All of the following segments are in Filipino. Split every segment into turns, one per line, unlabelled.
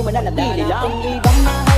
Pangako ko sa'yo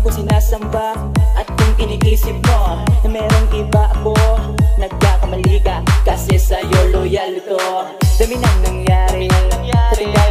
sarili ko sinasamba. At kung iniisip mo na merong iba ako Nagkakamali ka kasi sa'yo loyal ko. Dami nang nangyari
Sa